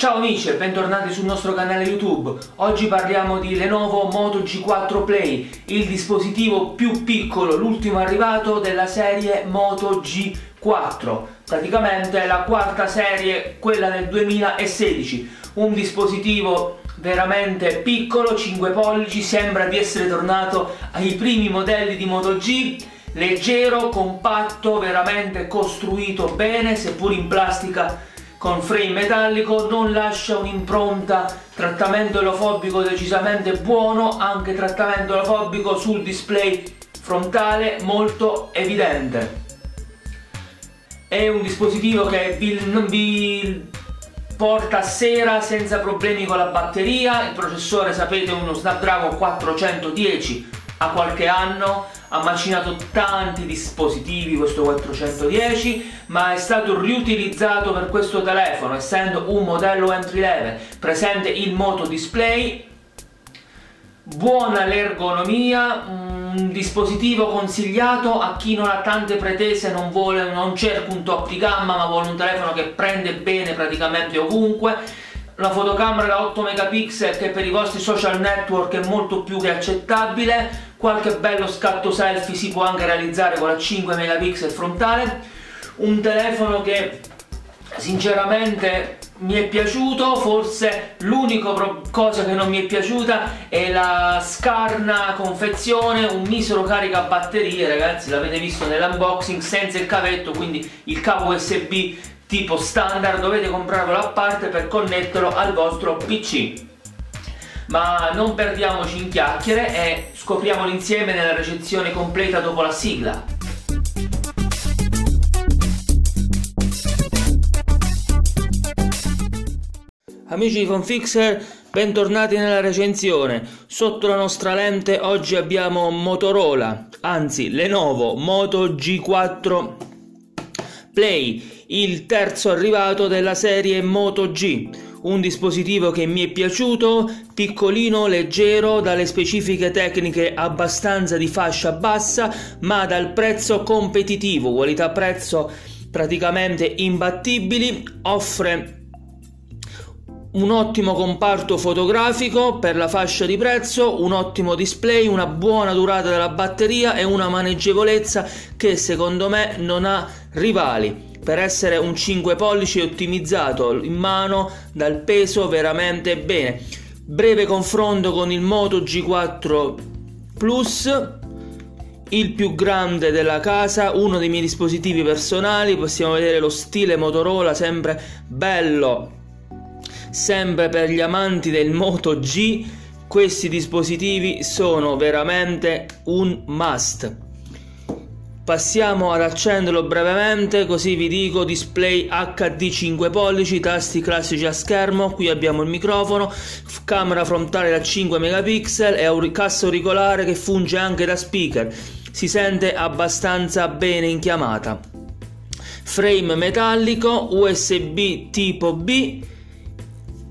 Ciao amici e bentornati sul nostro canale YouTube. Oggi parliamo di Lenovo Moto G4 Play, il dispositivo più piccolo, l'ultimo arrivato della serie Moto G4. Praticamente la quarta serie, quella del 2016. Un dispositivo veramente piccolo, 5 pollici, sembra di essere tornato ai primi modelli di Moto G leggero, compatto, veramente costruito bene, seppur in plastica con frame metallico non lascia un'impronta. Trattamento olofobico decisamente buono anche trattamento olofobico sul display frontale molto evidente. È un dispositivo che vi, vi porta a sera senza problemi con la batteria. Il processore sapete è uno Snapdragon 410 ha qualche anno ha macinato tanti dispositivi questo 410 ma è stato riutilizzato per questo telefono essendo un modello entry level. Presente il moto display. Buona l'ergonomia un dispositivo consigliato a chi non ha tante pretese non vuole non cerca un top di gamma ma vuole un telefono che prende bene praticamente ovunque una fotocamera da 8 megapixel che per i vostri social network è molto più che accettabile. Qualche bello scatto selfie si può anche realizzare con la 5 megapixel frontale. Un telefono che sinceramente mi è piaciuto. Forse l'unica cosa che non mi è piaciuta è la scarna confezione un misero carica batterie ragazzi l'avete visto nell'unboxing senza il cavetto quindi il cavo usb tipo standard dovete comprarlo a parte per connetterlo al vostro pc ma non perdiamoci in chiacchiere e scopriamolo insieme nella recensione completa dopo la sigla. Amici di Fonfixer, bentornati nella recensione. Sotto la nostra lente oggi abbiamo Motorola, anzi Lenovo Moto G4 Play, il terzo arrivato della serie Moto G un dispositivo che mi è piaciuto, piccolino, leggero, dalle specifiche tecniche abbastanza di fascia bassa, ma dal prezzo competitivo, qualità prezzo praticamente imbattibili, offre un ottimo comparto fotografico per la fascia di prezzo, un ottimo display, una buona durata della batteria e una maneggevolezza che secondo me non ha rivali per essere un 5 pollici ottimizzato in mano dal peso veramente bene. Breve confronto con il Moto G4 Plus, il più grande della casa, uno dei miei dispositivi personali, possiamo vedere lo stile Motorola sempre bello, sempre per gli amanti del Moto G, questi dispositivi sono veramente un must. Passiamo ad accenderlo brevemente, così vi dico display HD 5 pollici, tasti classici a schermo, qui abbiamo il microfono, camera frontale da 5 megapixel e un cassa auricolare che funge anche da speaker, si sente abbastanza bene in chiamata. Frame metallico, USB tipo B,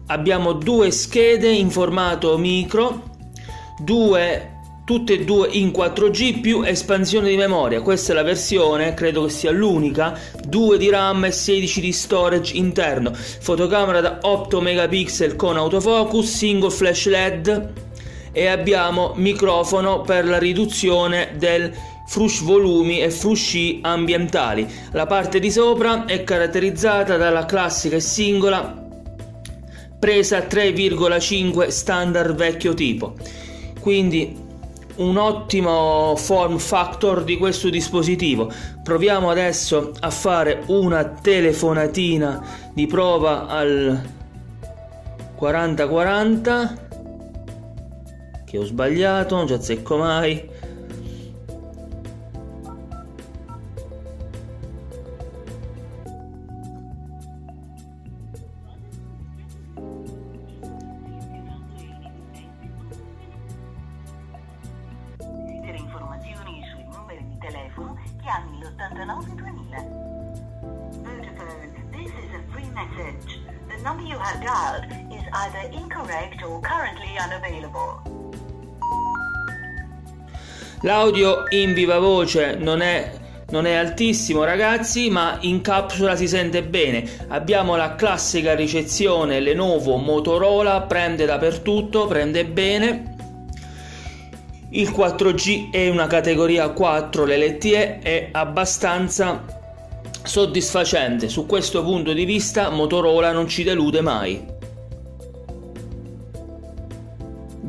abbiamo due schede in formato micro, due tutte e due in 4G più espansione di memoria. Questa è la versione, credo che sia l'unica, 2 di RAM e 16 di storage interno. Fotocamera da 8 megapixel con autofocus, single flash LED e abbiamo microfono per la riduzione del frush volumi e frusci ambientali. La parte di sopra è caratterizzata dalla classica e singola presa 3,5 standard vecchio tipo. Quindi un ottimo form factor di questo dispositivo. Proviamo adesso a fare una telefonatina di prova al 4040 che ho sbagliato, non ci azzecco mai. L'audio in viva voce non è non è altissimo ragazzi ma in capsula si sente bene. Abbiamo la classica ricezione Lenovo Motorola prende dappertutto prende bene. Il 4G è una categoria 4 l'LTE è abbastanza soddisfacente. Su questo punto di vista Motorola non ci delude mai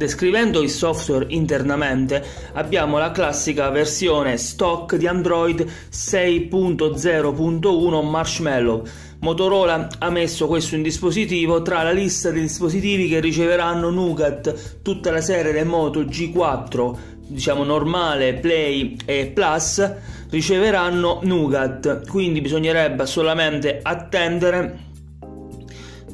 Descrivendo il software internamente abbiamo la classica versione stock di Android 6.0.1 Marshmallow. Motorola ha messo questo in dispositivo tra la lista dei dispositivi che riceveranno Nougat, tutta la serie del Moto G4, diciamo normale, Play e Plus, riceveranno Nougat, quindi bisognerebbe solamente attendere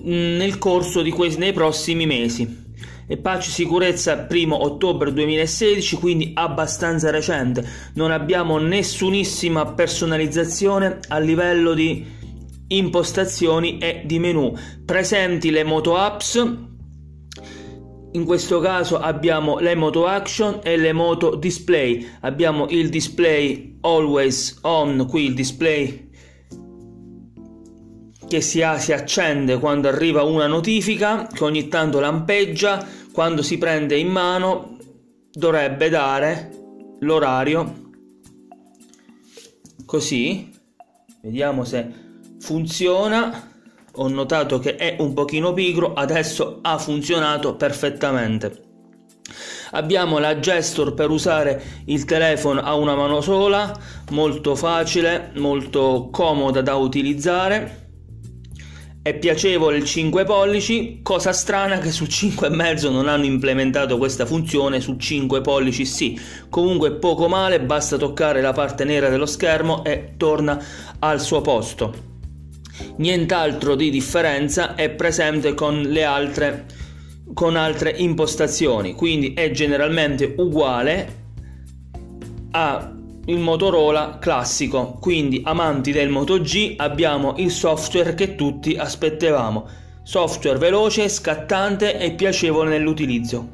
mm, nel corso di questi nei prossimi mesi e patch sicurezza 1 ottobre 2016 quindi abbastanza recente. Non abbiamo nessunissima personalizzazione a livello di impostazioni e di menu. Presenti le moto apps. In questo caso abbiamo le moto action e le moto display. Abbiamo il display always on qui il display che si, ha, si accende quando arriva una notifica che ogni tanto lampeggia quando si prende in mano dovrebbe dare l'orario. Così vediamo se funziona. Ho notato che è un pochino pigro adesso ha funzionato perfettamente. Abbiamo la gesture per usare il telefono a una mano sola molto facile molto comoda da utilizzare è piacevole il 5 pollici, cosa strana che su 5,5 non hanno implementato questa funzione, su 5 pollici sì. Comunque poco male, basta toccare la parte nera dello schermo e torna al suo posto. Nient'altro di differenza è presente con le altre con altre impostazioni, quindi è generalmente uguale a il Motorola classico, quindi amanti del Moto G abbiamo il software che tutti aspettavamo, software veloce, scattante e piacevole nell'utilizzo.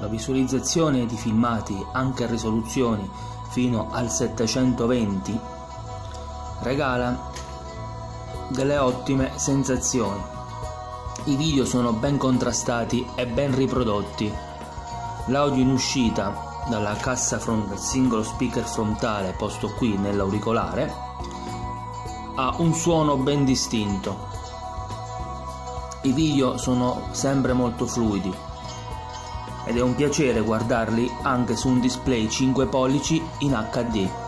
La visualizzazione di filmati anche a risoluzioni fino al 720 regala delle ottime sensazioni. I video sono ben contrastati e ben riprodotti L'audio in uscita dalla cassa front del singolo speaker frontale posto qui nell'auricolare ha un suono ben distinto. I video sono sempre molto fluidi ed è un piacere guardarli anche su un display 5 pollici in HD.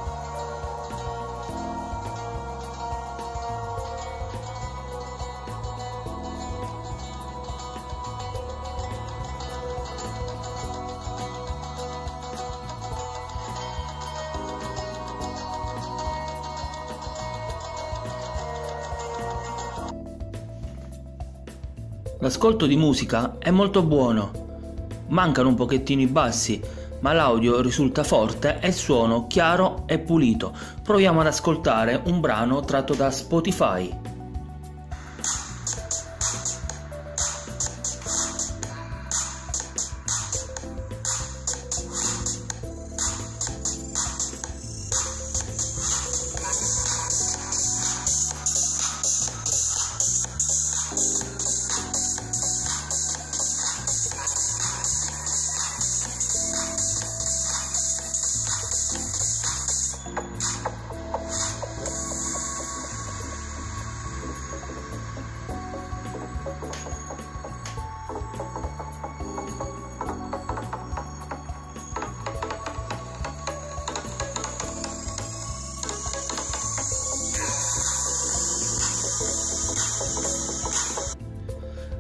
L'ascolto di musica è molto buono. Mancano un pochettino i bassi, ma l'audio risulta forte e il suono chiaro e pulito. Proviamo ad ascoltare un brano tratto da Spotify.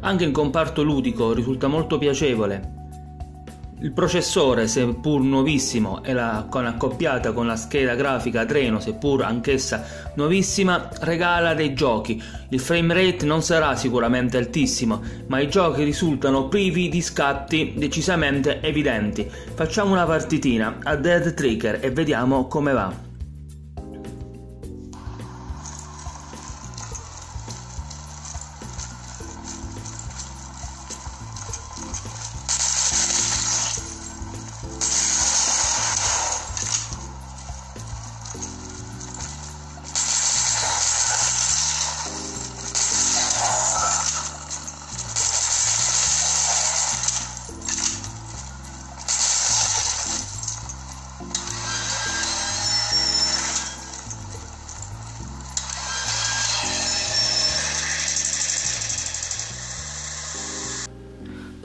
Anche il comparto ludico risulta molto piacevole. Il processore, seppur nuovissimo, e la, con accoppiata con la scheda grafica Adreno, seppur anch'essa nuovissima, regala dei giochi. Il frame rate non sarà sicuramente altissimo, ma i giochi risultano privi di scatti decisamente evidenti. Facciamo una partitina a Dead Trigger e vediamo come va.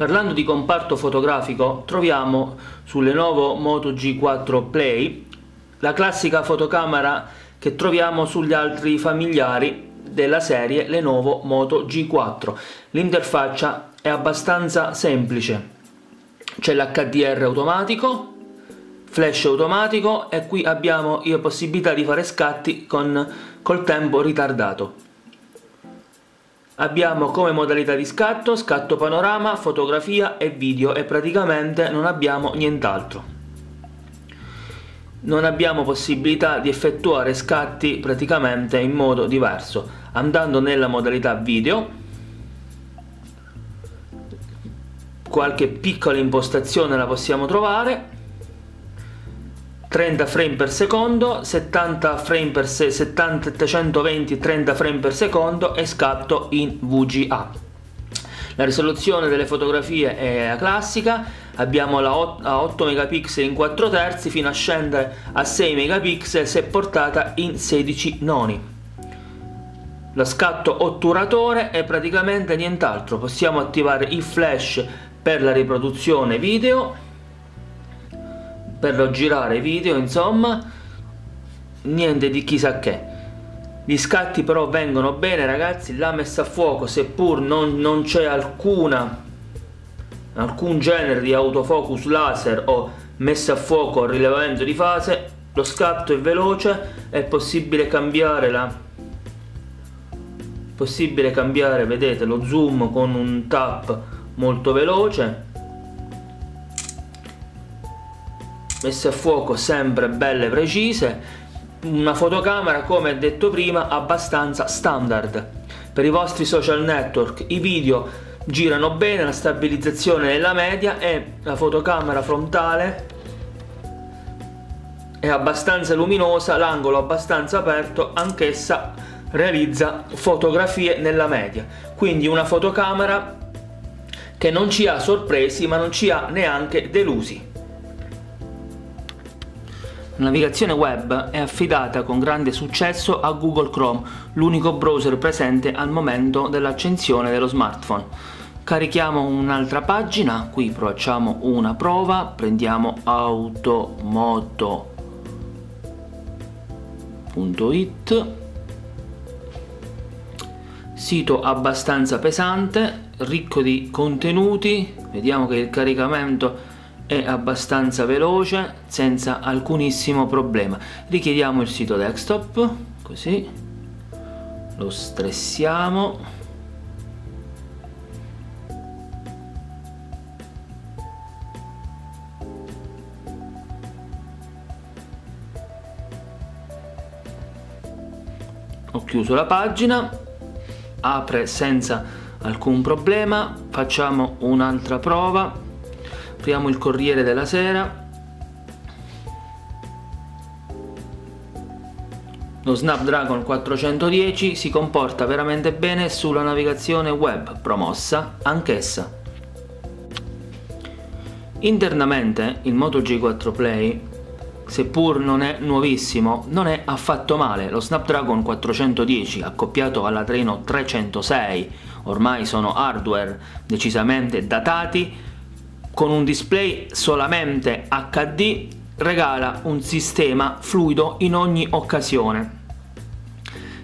Parlando di comparto fotografico, troviamo sul Lenovo Moto G4 Play la classica fotocamera che troviamo sugli altri familiari della serie Lenovo Moto G4. L'interfaccia è abbastanza semplice. C'è l'HDR automatico, flash automatico e qui abbiamo la possibilità di fare scatti con, col tempo ritardato. Abbiamo come modalità di scatto, scatto panorama, fotografia e video e praticamente non abbiamo nient'altro. Non abbiamo possibilità di effettuare scatti praticamente in modo diverso. Andando nella modalità video qualche piccola impostazione la possiamo trovare 30 frame per secondo 70 frame per se 70 120 30 frame per secondo e scatto in VGA la risoluzione delle fotografie è classica abbiamo la 8, a 8 megapixel in 4 terzi fino a scendere a 6 megapixel se portata in 16 noni. Lo scatto otturatore è praticamente nient'altro possiamo attivare il flash per la riproduzione video per girare video insomma niente di chissà che. Gli scatti però vengono bene ragazzi la messa a fuoco seppur non, non c'è alcuna alcun genere di autofocus laser o messa a fuoco o rilevamento di fase lo scatto è veloce è possibile cambiare la possibile cambiare vedete lo zoom con un tap molto veloce messe a fuoco sempre belle precise una fotocamera come detto prima abbastanza standard per i vostri social network i video girano bene la stabilizzazione nella media e la fotocamera frontale è abbastanza luminosa l'angolo abbastanza aperto anch'essa realizza fotografie nella media quindi una fotocamera che non ci ha sorpresi ma non ci ha neanche delusi. Navigazione web è affidata con grande successo a Google Chrome, l'unico browser presente al momento dell'accensione dello smartphone. Carichiamo un'altra pagina, qui facciamo una prova, prendiamo automoto.it sito abbastanza pesante ricco di contenuti vediamo che il caricamento è abbastanza veloce senza alcunissimo problema. Richiediamo il sito desktop così. Lo stressiamo. Ho chiuso la pagina. Apre senza alcun problema. Facciamo un'altra prova apriamo il corriere della sera lo Snapdragon 410 si comporta veramente bene sulla navigazione web promossa anch'essa internamente il Moto G4 Play seppur non è nuovissimo, non è affatto male. Lo Snapdragon 410 accoppiato all'Adreno 306 ormai sono hardware decisamente datati, con un display solamente HD regala un sistema fluido in ogni occasione.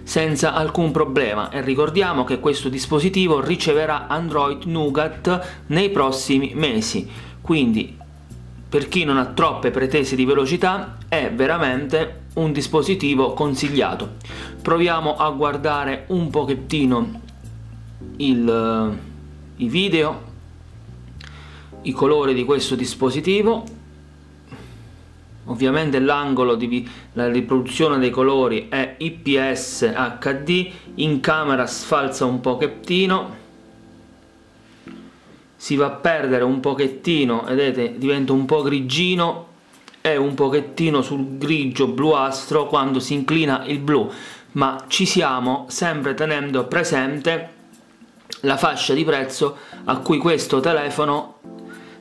Senza alcun problema. E ricordiamo che questo dispositivo riceverà Android Nougat nei prossimi mesi. Quindi per chi non ha troppe pretese di velocità è veramente un dispositivo consigliato. Proviamo a guardare un pochettino il, eh, i video, i colori di questo dispositivo, ovviamente l'angolo di la riproduzione dei colori è IPS HD, in camera sfalza un pochettino, si va a perdere un pochettino, vedete diventa un po' grigino e un pochettino sul grigio bluastro quando si inclina il blu. Ma ci siamo sempre tenendo presente la fascia di prezzo a cui questo telefono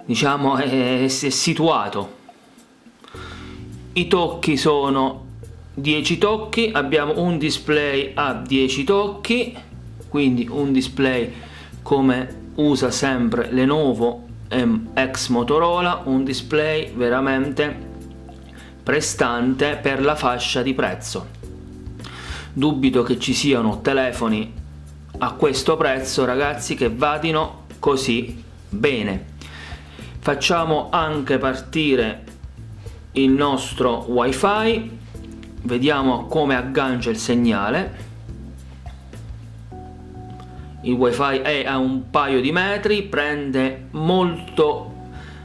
diciamo è, è situato. I tocchi sono 10 tocchi abbiamo un display a 10 tocchi quindi un display come usa sempre Lenovo ex Motorola un display veramente prestante per la fascia di prezzo. Dubito che ci siano telefoni a questo prezzo ragazzi che vadino così bene facciamo anche partire il nostro wifi. Vediamo come aggancia il segnale. Il wifi è a un paio di metri prende molto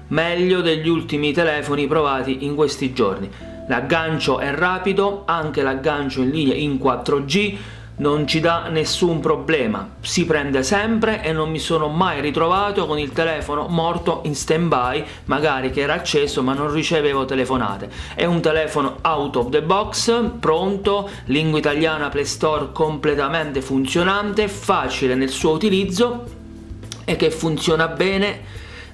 meglio degli ultimi telefoni provati in questi giorni. L'aggancio è rapido anche l'aggancio in linea in 4G non ci dà nessun problema, si prende sempre e non mi sono mai ritrovato con il telefono morto in stand by, magari che era acceso ma non ricevevo telefonate. È un telefono out of the box, pronto, lingua italiana Play Store completamente funzionante, facile nel suo utilizzo e che funziona bene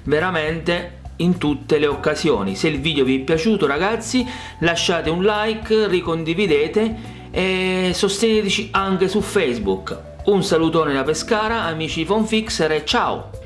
veramente in tutte le occasioni. Se il video vi è piaciuto ragazzi lasciate un like, ricondividete e sosteneteci anche su Facebook. Un salutone da Pescara, amici Fonfixer e ciao!